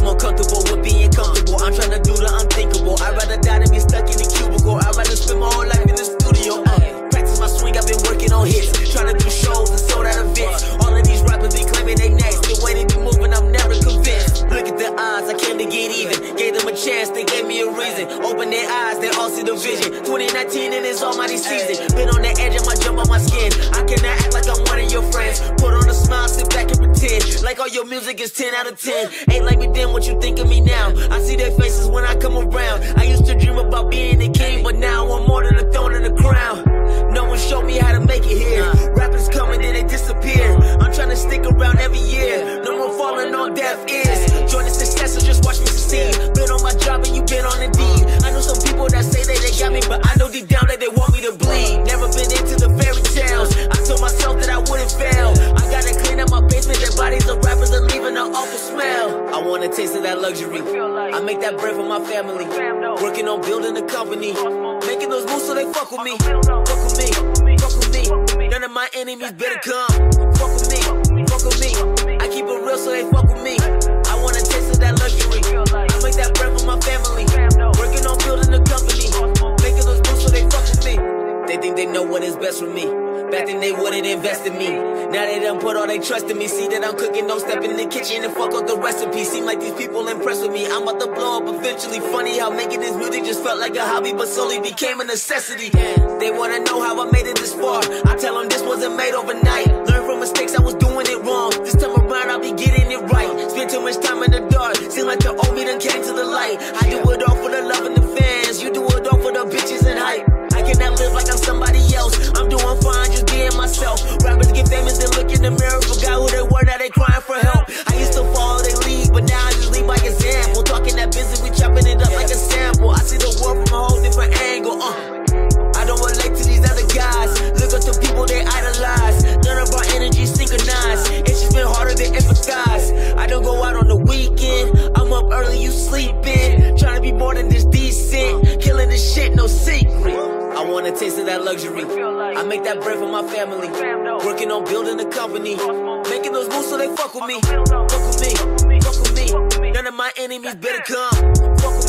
way more comfortable with being comfortable. I'm trying to do the unthinkable. I'd rather die than be stuck in a cubicle. I'd rather spend my whole life in the studio. Uh, practice my swing, I've been working on hits. Trying to do shows and sold out events. All of these rappers be claiming they next. The way they be moving, I'm never convinced. Look at their eyes, I came to get even. Gave them a chance, they gave me a reason. Open their eyes, they all see the vision. 2019 and it's almighty season. Been on the edge of my jump on my skin. I cannot act like I'm one of your friends. Put on a smile, sit back your music is 10 out of 10. Ain't like me then, what you think of me now? I see their faces when I come around. I used to dream about being a king, but now I'm more than a throne and a crown. No one showed me how to make it here. Rappers coming, then they disappear. I'm trying to stick around every year. No more falling on deaf ears. Luxury. I make that bread for my family. Working on building a company. Making those moves so they fuck with me. Fuck with me. Fuck with me. None of my enemies better come. Fuck with me. Fuck with me. I keep it real so they fuck with me. I want a taste of that luxury. I make that bread for my family. Working on building a company. Making those moves so they fuck with me. They think they know what is best for me. Back then they wouldn't invest in me. Now they done put all they trust in me. See that I'm cooking, don't step in the kitchen and fuck up the recipe. Seem like these people impressed with me. I'm about to blow up eventually. Funny how making this music just felt like a hobby, but slowly became a necessity. They wanna know how I made it this far. I tell them this wasn't made overnight. Learn from mistakes, I was doing it wrong. This time around, I'll be getting it right. Spend too much time in the dark. Seem like the old me done came to the light. I do it all myself. A taste of that luxury. I make that bread for my family. Working on building a company. Making those moves so they fuck with me. Fuck with me. Fuck with me. None of my enemies better come.